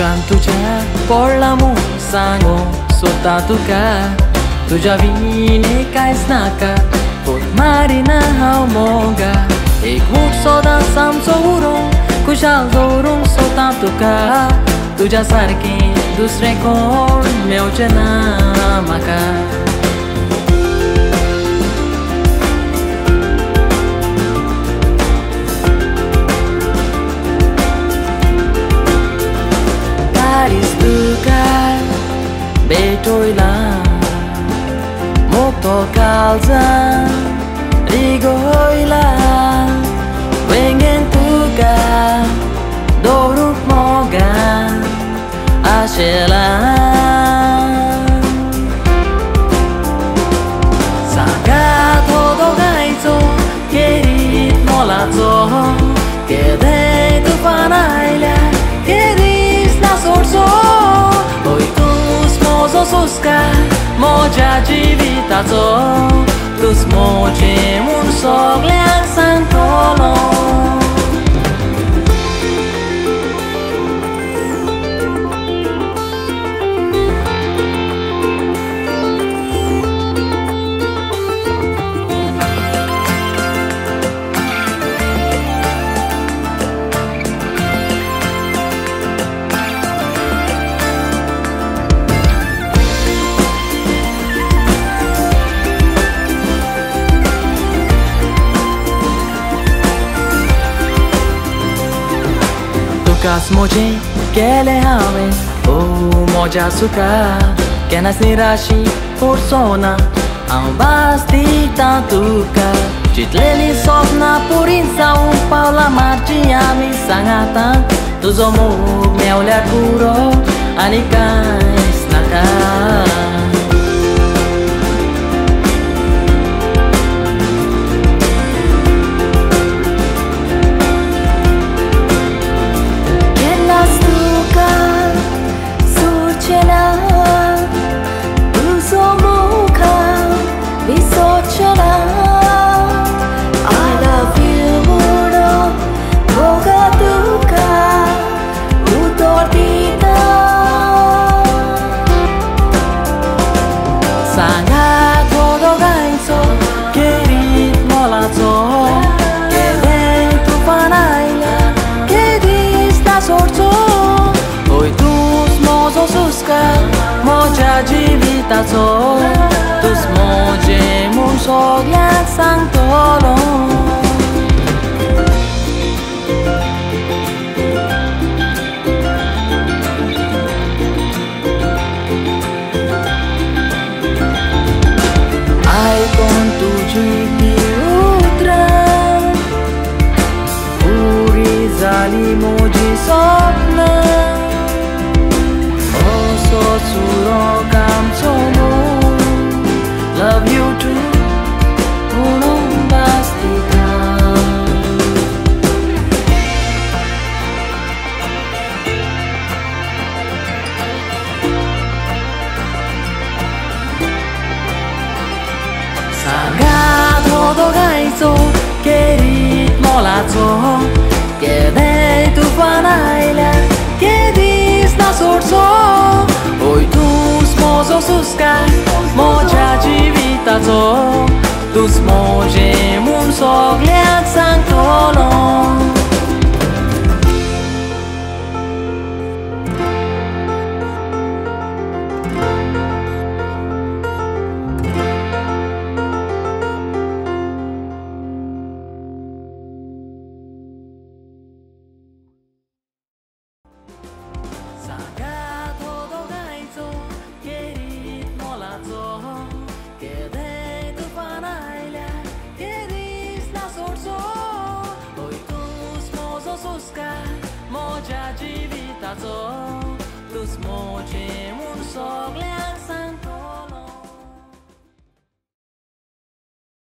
Jugan tuja por la musango sota tuka Tuja vine kai snaka por marina haumoga Ek muk soda sam zorun kushal zorun sota tuka Tuja sarki dusre kon meuche namaka Tôi là một tổ cao ra đi gọi là về ngang tu cả đồ rút mò gà à sẽ là xa cả thô đâu gai cho kể đi nó là cho kể đây tôi phá lại 走。Lucas Mojin, Kele Hame O Moja Suka, Kenas oh, Nirashi, Persona Ambas Tita Tuka Citleli Sofna Purinsa Um Paula Martiami Sangatan Tuzomu Meolea Kuro Anikai Snakai trên áo taso tus moje mun Ai con tu utra Uri zali moji sopna hodogaito kerit molato Kedei tu panaila kedis na sorso Oi tus mozo suska moja dzivitato Tus moje mun sogliak そそすかもじゃじびたぞ Tus mojimun soglea